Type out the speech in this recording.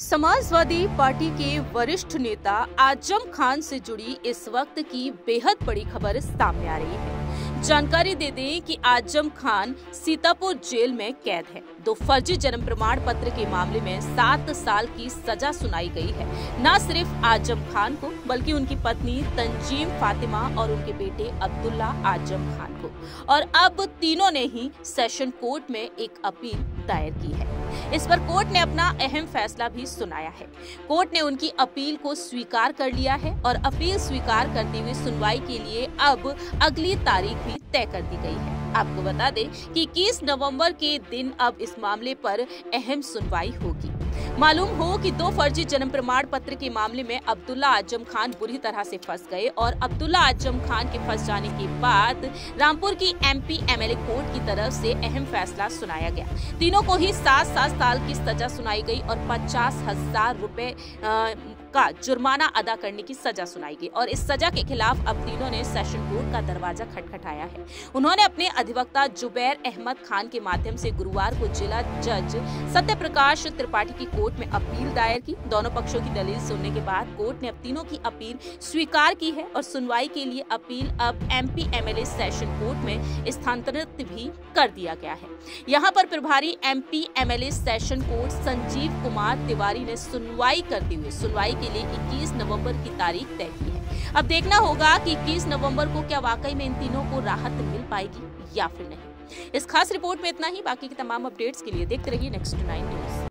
Samajwadi party के वरिष्ठ नेता आज़म खान से जुड़ी इस वक्त की बेहद बड़ी खबर सामने आ रही है। जानकारी दे दें कि आज़म खान सीतापुर जेल में कैद है। दो फर्जी जन्म प्रमाण पत्र के मामले में सात साल की सजा सुनाई गई है। न सिर्फ़ आज़म खान को, बल्कि उनकी पत्नी तंजीम फातिमा और उनके बेटे अब्दुल्ला आज़म खान को। और अब तीनों ने ही सेशन कोर्ट में एक अपील दायर की है। इस पर कोर्ट ने अपना अहम फैसला भी सुनाया है। कोर्ट ने उनकी अपील को स्वीकार कर लिया है और अपील स्वीकार करते हुए सुनवाई के लिए अब अगली तारीख भी तय कर दी गई है। आपको बता दें कि इक्कीस नवंबर के दिन अब इस मामले पर अहम सुनवाई होगी। मालूम हो कि दो फर्जी जन्म प्रमाण पत्र के मामले में अब्दुल्ला आज़म खान बुरी तरह से फंस गए और अब्दुल्ला आज़म खान के फंस जाने के बाद रामपुर की एमपी एमएलए कोर्ट की तरफ़ से अहम फैसला सुनाया गया। तीनों को ही सात सात साल की सजा सुनाई गई और पचास हज़ार रुपए का जुर्माना अदा करने की सजा सुनाई गई। और इस सजा के खिलाफ अब तीनों ने सेशन कोर्ट का दरवाज़ा खटखटाया है। उन्होंने अपने अधिवक्ता जुबैर अहमद खान के माध्यम से गुरुवार को जिला जज सत्य प्रकाश त्रिपाठी की कोर्ट में अपील दायर की। दोनों पक्षों की दलील सुनने के बाद कोर्ट ने अब तीनों की अपील स्वीकार की है और सुनवाई के लिए अपील अब M P MP MLA session court में स्थानांतरित भी कर दिया गया है। यहाँ पर प्रभारी M MP MLA session court Sanjeev Kumar Tiwari ने सुनवाई करते हुए सुनवाई के लिए 21 नवंबर की तारीख तय की है। अब देखना होगा कि 21 नवंबर को क्या वाकई में इन तीनों को राहत मिल पाएगी या फिर नहीं। इस खास रिपोर्ट में इतना ही। बाकी की तमाम अपडेट्स के लिए देखते रहिए नेक्स्ट नाइन न्यूज़